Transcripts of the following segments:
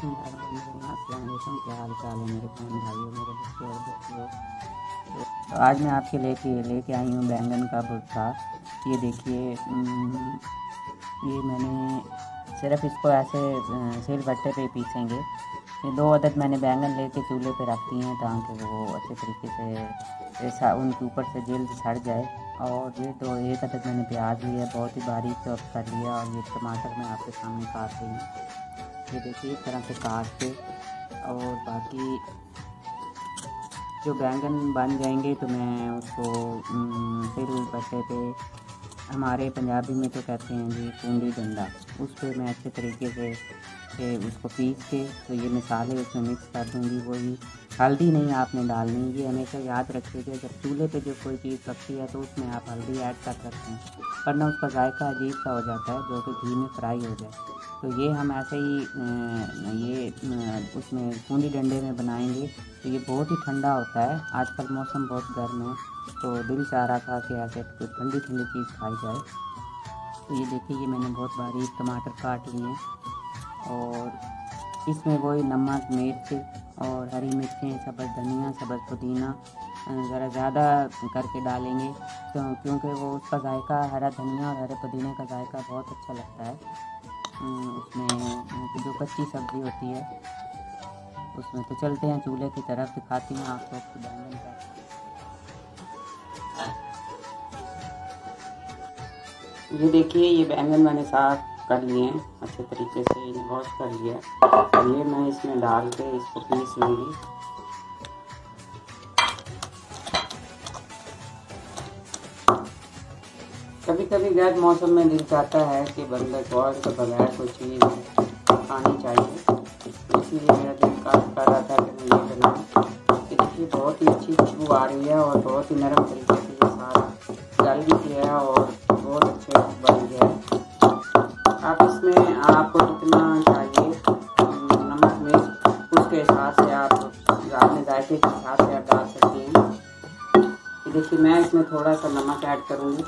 तो आज मैं आपके लेके लेके आई हूँ बैंगन का भुट्टा। ये देखिए ये मैंने सिर्फ़ इसको ऐसे सिल बट्टे पे पीसेंगे। ये दो अदद मैंने बैंगन लेके चूल्हे पे रखती हैं ताकि वो अच्छे तरीके से उनके ऊपर से जल्द सड़ जाए। और ये दो एक अदद मैंने प्याज लिया, बहुत ही बारीक चॉप कर लिया और ये टमाटर मैं आपके सामने काट रही हूँ। ये देखिए, इस तरह से काट के और बाकी जो बैंगन बन जाएँगे तो मैं उसको फिर बच्चे पे, हमारे पंजाबी में तो कहते हैं जी कूडी डंडा। उस पर मैं अच्छे तरीके से उसको पीस के तो ये मसाले उसमें मिक्स कर दूँगी वही। हल्दी नहीं आपने डालनी, ये हमेशा याद रखिएगा जब चूल्हे पे जो कोई चीज़ पकती है तो उसमें आप हल्दी ऐड कर सकते हैं, वरना उसका जायका अजीब सा हो जाता है जो कि घी में फ्राई हो जाए। तो ये हम ऐसे ही ये उसमें बूंदी डंडे में बनाएँगे। तो ये बहुत ही ठंडा होता है, आजकल मौसम बहुत गर्म है तो दिल चाह रहा था कि ऐसे कोई ठंडी ठंडी चीज़ खाई जाए। तो ये देखिए, ये मैंने बहुत बारीक टमाटर काट लिए हैं और इसमें वही नमक, मिर्च और हरी मिर्चें, सब्ज़ धनिया, सब्ज़ पुदीना ज़रा ज़्यादा करके डालेंगे। तो क्योंकि वो उसका जायका हरा धनिया और हरे पुदीने का जायका बहुत अच्छा लगता है। उसमें जो कच्ची सब्ज़ी होती है, उसमें तो चलते हैं चूल्हे की तरफ़, दिखाती हूँ आप लोग बैंगन का ये देखिए, ये बैंगन मैंने साफ़ कर लिए अच्छे तरीके से वॉश कर लिया ये मैं इसमें डाल के इसको पीस लूँगी। कभी कभी गर्द मौसम में दिल चाहता है कि बंदे बॉयल के बगैर कोई चीज़ खानी चाहिए। इसलिए मेरा दिल काफ़ी कर रहा था कि मैं ये बनाऊँ। कि देखिए, बहुत ही अच्छी खुशबू आ रही है और बहुत ही नरम तरीके से ये सारा गल भी किया है और बहुत अच्छे इसमें आपको जितना चाहिए? नमक मिर्च उसके हिसाब से आप अपने जायके के हिसाब से आप डाल सकते हैं। देखिए, मैं इसमें थोड़ा सा नमक ऐड करूँगी।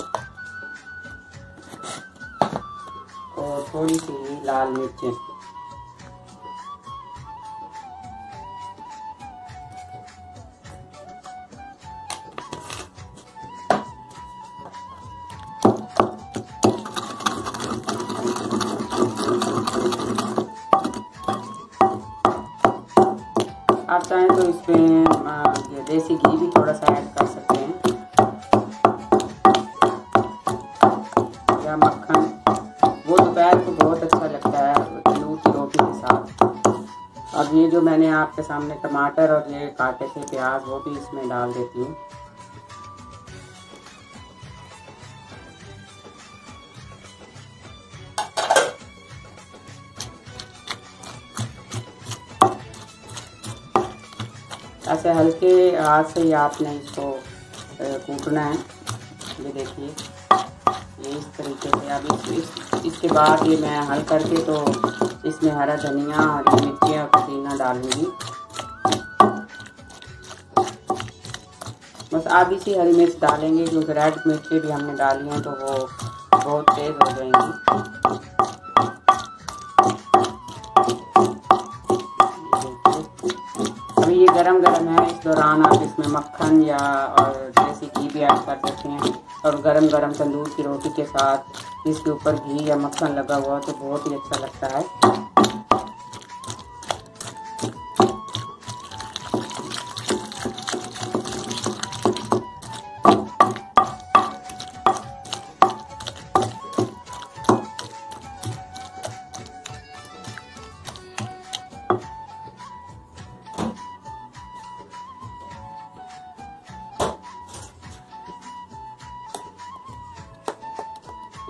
और थोड़ी सी लाल मिर्चें। आप चाहें तो इसमें देसी घी भी थोड़ा सा ऐड कर सकते हैं। या मक्खन। वो दोपहर को बहुत अच्छा लगता है आलू की रोटी के साथ। अब ये जो मैंने आपके सामने टमाटर और ये काटे थे प्याज, वो भी इसमें डाल देती हूँ। ऐसे हल्के हाथ से ही आपने इसको कूटना है। ये देखिए ये इस तरीके से। अब इस, इस इसके बाद ये मैं हल करके तो इसमें हरा धनिया हरी मिर्ची और पुदीना डालूँगी। बस आप इसी हरी मिर्च डालेंगे क्योंकि रेड मिर्ची भी हमने डाली हैं तो वो बहुत तेज़ हो जाएँगी। गरम गरम है, इस दौरान आप इसमें मक्खन या, और जैसी घी भी ऐड कर सकते हैं। और गरम गरम तंदूर की रोटी के साथ इसके ऊपर घी या मक्खन लगा हुआ तो बहुत ही अच्छा लगता है।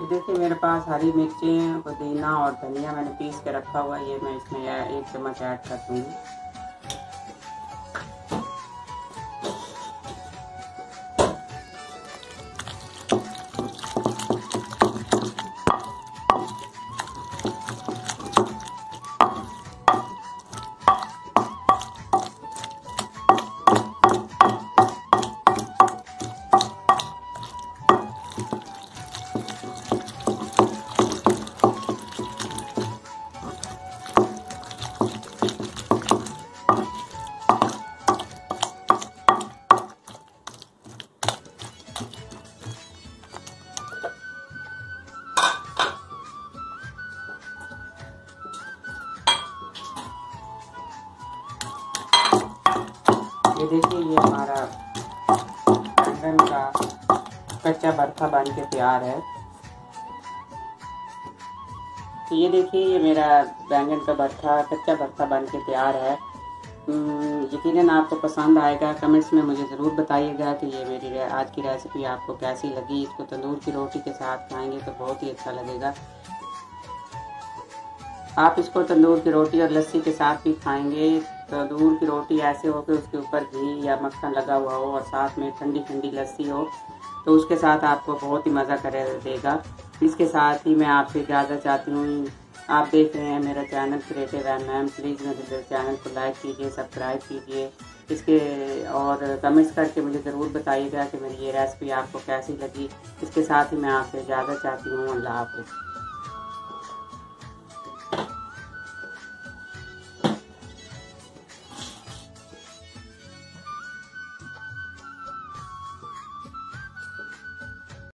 ये देखिए, मेरे पास हरी मिर्चें, पुदीना और धनिया मैंने पीस के रखा हुआ है, ये मैं इसमें एक चम्मच ऐड कर दूँगी। कच्चा भरथा बन के तैयार है। तो ये देखिए ये मेरा बैंगन का भरथा कच्चा भरथा बन के तैयार है। हम्म, यकीनन आपको पसंद आएगा। कमेंट्स में मुझे ज़रूर बताइएगा कि ये मेरी आज की रेसिपी आपको कैसी लगी। इसको तंदूर की रोटी के साथ खाएँगे तो बहुत ही अच्छा लगेगा। आप इसको तंदूर की रोटी और लस्सी के साथ भी खाएँगे। तंदूर की रोटी ऐसे हो कि उसके ऊपर घी या मक्खन लगा हुआ हो और साथ में ठंडी ठंडी लस्सी हो तो उसके साथ आपको बहुत ही मज़ा करे, देगा। इसके साथ ही मैं आपसे इजाज़त चाहती हूँ। आप देख रहे हैं मेरा channel creative M ma'am please मेरे चैनल को लाइक कीजिए सब्सक्राइब कीजिए। इसके और कमेंट्स करके मुझे ज़रूर बताइएगा कि मेरी ये रेसिपी आपको कैसी लगी। इसके साथ ही मैं आपसे इजाज़त चाहती हूँ। अल्लाह हाफ़